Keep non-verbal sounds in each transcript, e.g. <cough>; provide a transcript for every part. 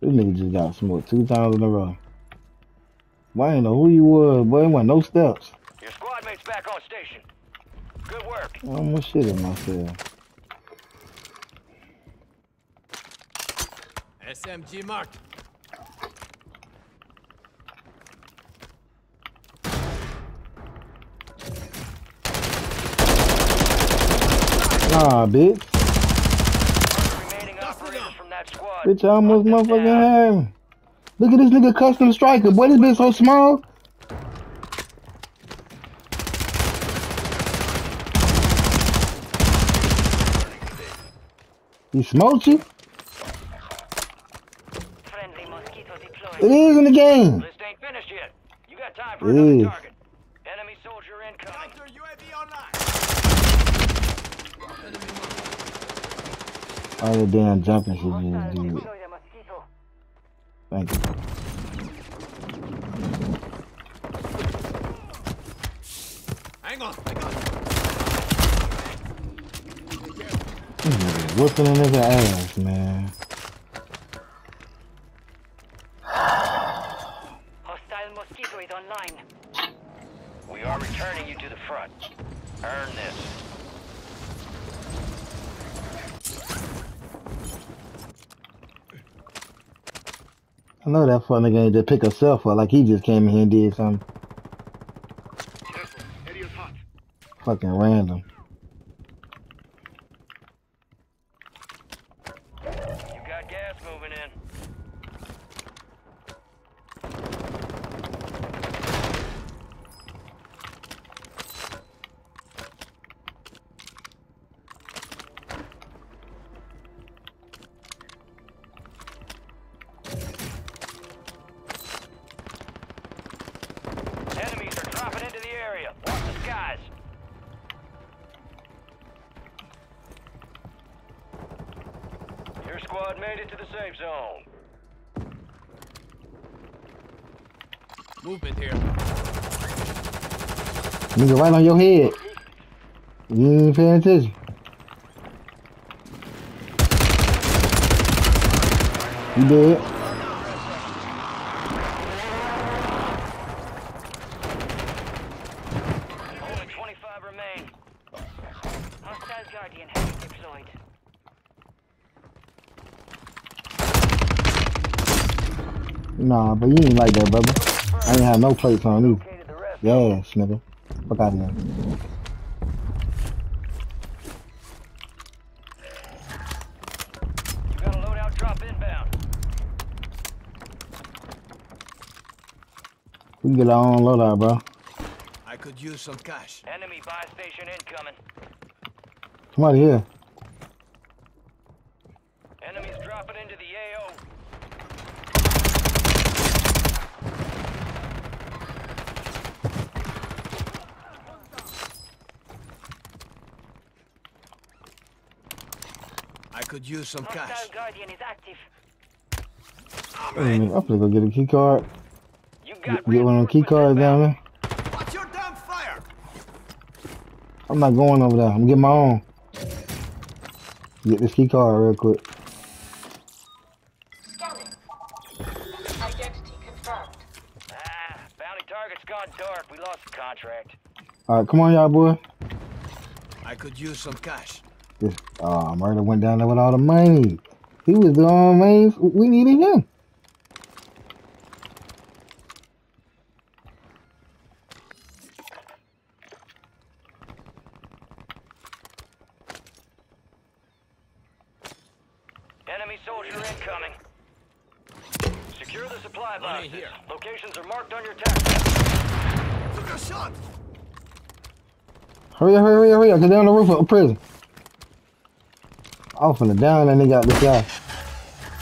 This nigga just got smoked two times in a row. Boy, I ain't know who you was, boy. It wasn't no steps. Your squad mate's back on station. Good work. I almost shit in myself. SMG marked. Nah, bitch. Remaining operators from that squad. Bitch, I almost motherfucking had. Look at this nigga custom striker. Boy, this bitch so small. He smoked you? Friendly mosquito deployed. It is in the game. List ain't finished yet. You got time for It another is. target. Enemy soldier incoming. All the damn jumping shit you Hostiles just did. deploy the mosquito. Thank you. Hang on. hang on. This nigga Whooping in his ass, man. I know that fucking nigga ain't just pick herself up like he just came in here and did something. Fucking random. Squad made it to the safe zone. movement here. Nigga right on your head. You ain't paying attention. You dead. Only 25 remain. Hostile guardian has been deployed. Nah, but you ain't like that, brother. I ain't have no plates on you. Located the rest. Yes, nigga. Fuck out of here. You got a loadout drop inbound. We can get our own loadout, bro. I could use some cash. Enemy buy station incoming. Come Somebody here. Enemies dropping into the AO. Could use some cash. Guardian is active. I'm gonna go get a key card. You got Get, get one of them key reinforcements cards down there. Watch your damn fire! I'm not going over there. I'm gonna my own. Get this key card real quick. Scanning. Identity confirmed. Ah, bounty target's gone dark. We lost the contract. Alright, come on, y'all, boy. I could use some cash. This uh, murder went down there with all the money. He was the um, main. We needed him. Enemy soldier incoming. Secure the supply Money boxes. here. Locations are marked on your tac map. Took a shot! Hurry up, hurry up, hurry up. Get down the roof of the prison. Off from the down and they got this guy.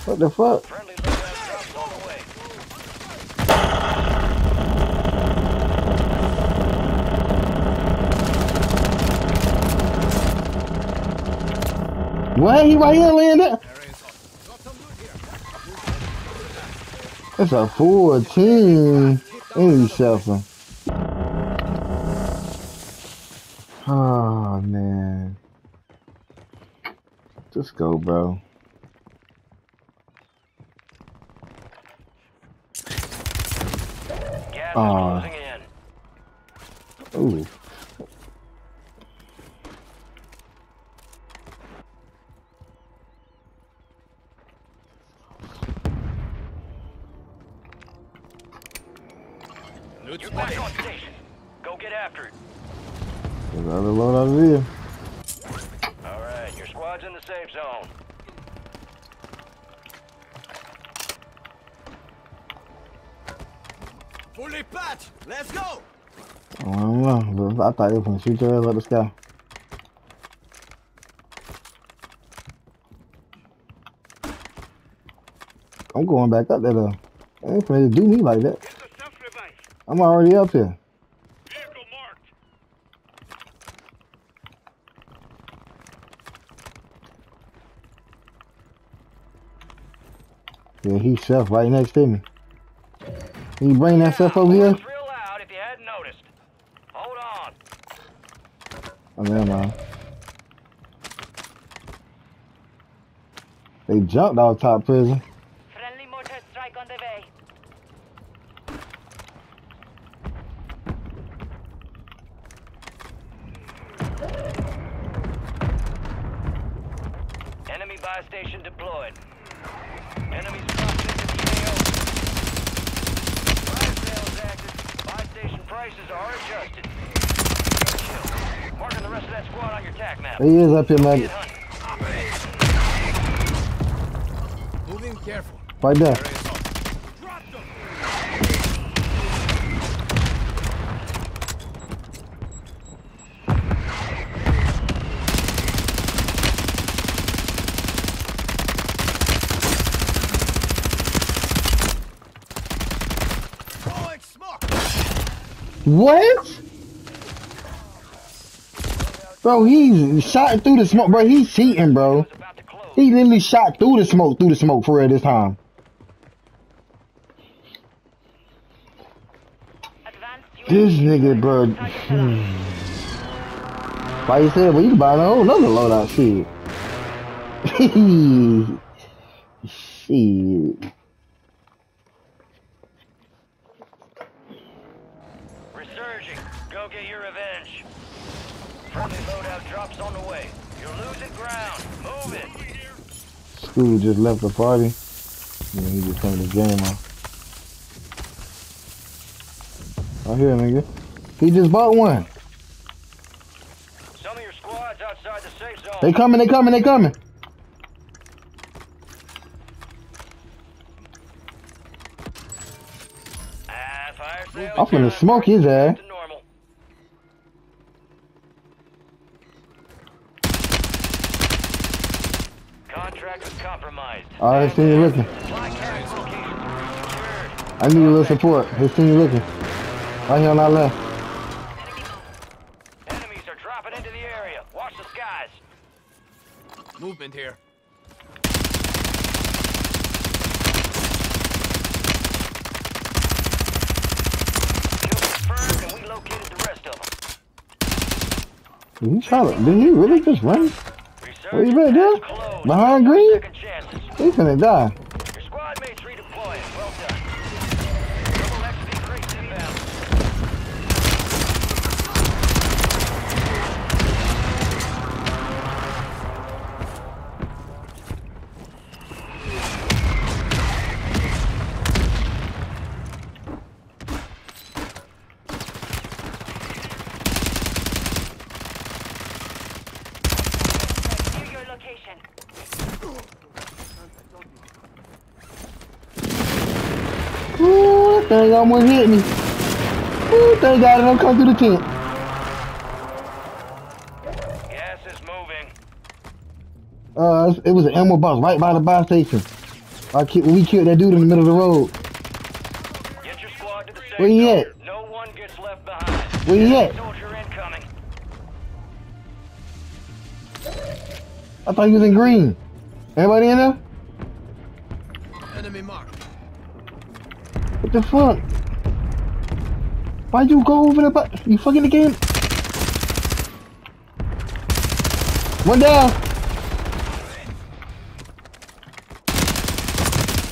What the fuck? What? He right here laying there? It's a full team. Any shuffle. Oh ah, man. Just go, bro. Gas ah. Ooh. You're back on station. Go get after it. There's another load out of here. All right, your squad's in the safe zone. Fully patched. Let's go. I don't know. but I thought they was gonna shoot your ass out the sky. I'm going back up there though. They ain't finna do me like that. I'm already up here. Yeah, he's self right next to me. Can you bring that stuff over here? Oh, never mind. They jumped out top prison. Friendly mortar strike on the way. Enemy buy station deployed. Enemies crossing into the AO. Fire sales active. Buy station prices are adjusted. Chill. Marking the rest of that squad on your tac map. He is up here, Get man. hunting. Moving careful. Right there. Area is hot. Throwing smoke. What? Bro, he's shot through the smoke, bro. He's cheating, bro. He literally shot through the smoke, through the smoke for real this time. This nigga, bro. Set up. Like you said, well, you can buy a whole another loadout, shit. <laughs> shit. Scooby just left the party. And he just turned the game off. Right here, nigga. He just bought one. Some of your squads outside the safe zone. They coming, they coming, they coming. Ah, I'm finna smoke his ass. To normal. Contract is compromised. Alright, see you looking. Supply cache locations are secured. I need a little support. His team looking. Right here on our left. Enemies are dropping into the area. Watch the skies. Movement here. Kill confirmed and we located the rest of them. Did he try to, did he really just run? Where you been, dude? Behind green? Ih, dá. Almost hit me. Ooh, thank God it don't come through the tent. Gas is moving. Uh, it was an ammo box right by the buy station. I ki- we killed that dude in the middle of the road. Get your squad to the Where you at? No one gets left behind. Where you at? I thought he was in green. Anybody in there? The fuck? Why'd you go over the butt? You fucking the game? One down.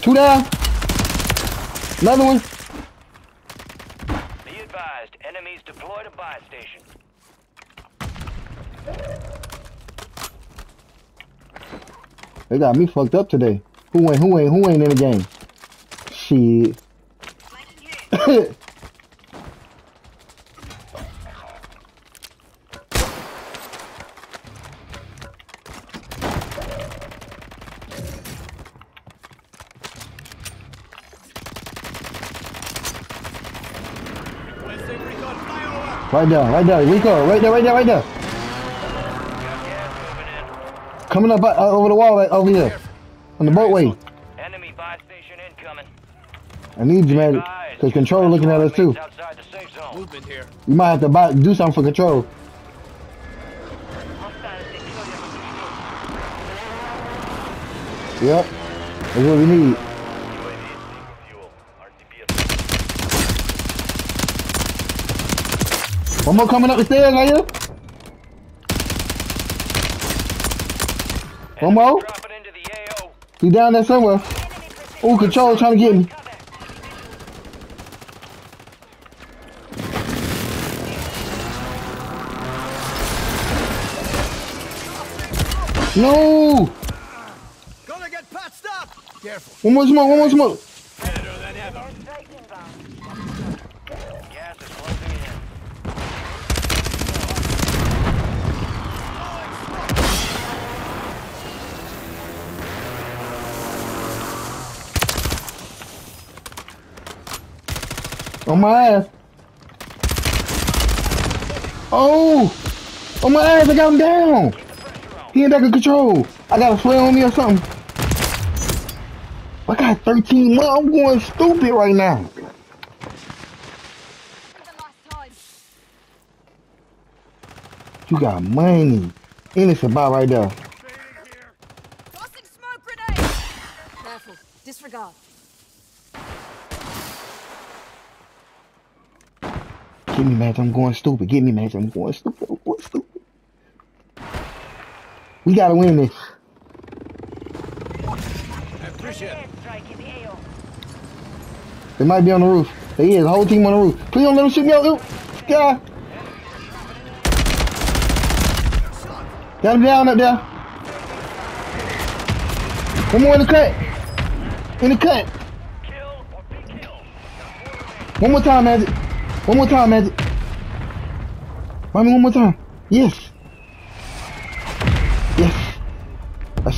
Two down. Another one. Be advised, Enemies deployed a buy station. They got me fucked up today. Who ain't who ain't who ain't in the game? Shit. Wednesday recon flyover. right there, right there, Rico, right there, right there, right there. Coming up uh, over the wall right over here. On the boatway. Enemy buy station incoming. I need you, man. Guys, Cause control looking at us too. means Outside the safe zone. Movement here. You might have to buy, do something for control. Yep. That's what we need. One more coming up the stairs right here. One more. Dropping into the AO. He down there somewhere. Oh, control trying to get me. No! Gonna get patched up. Careful. One more smoke, one more smoke. Better than ever. Gas is closing in. On my ass. Oh! On my ass, I got him down. He ain't back in control. I got a flare on me or something. I got 13 more. I'm going stupid right now. You got money. Innocent bot right there. Tossing smoke grenade! Careful. Disregard. Get me, man. I'm going stupid. Get me, man. I'm going stupid. I'm going stupid. We gotta win this. I appreciate it. Airstrike in the AO. They might be on the roof. They is. The whole team on the roof. Please don't let them shoot me out. Sky. Got him down up there. One more in the cut. In the cut. Kill or be killed. One more time, Magic. One more time, Magic. Run me one more time. Yes.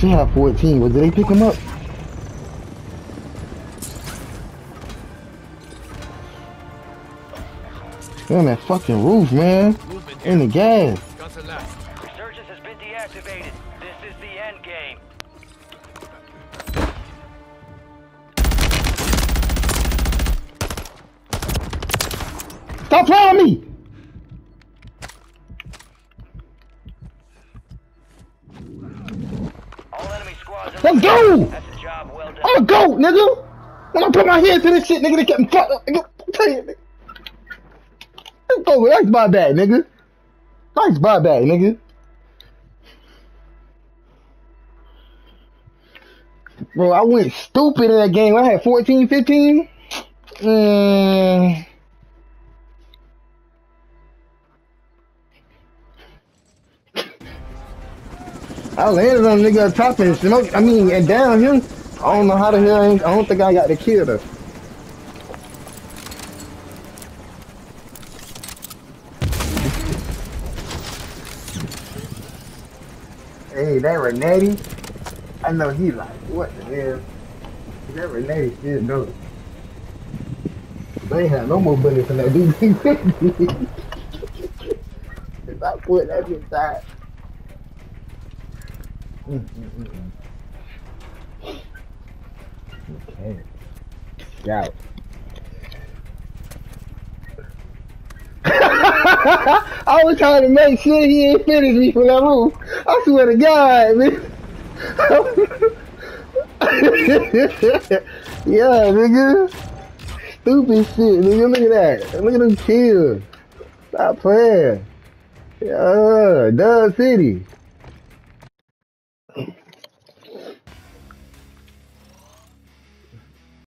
Should have 14, but did they pick him up? On that fucking roof, man. In the gas. Guns are last. Resurgence has been deactivated. This is the end game. Stop playing me! Let's go! That's a job well done. I'm a goat, nigga! When I put my hand to this shit, nigga, they kept fucked up. Nigga, I'm telling you, nigga. Let's go, nice buy back, nigga. Nice buy back, nigga. Bro, I went stupid in that game. I had 14, 15. Mm. I landed on nigga up top and smoke. I mean, and down him. I don't know how the hell. I, I don't think I got the kill though. Hey, that Renetti. I know he like, what the hell? That Renetti still knows. They have no more bullets in that <laughs> DB. if I put that inside. Okay. Got. <laughs> I was trying to make sure he ain't finished me from that roof. I swear to God, man. <laughs> yeah, nigga. Stupid shit, nigga. Look at that. Look at them kills. Stop playing. Yeah, Dub City.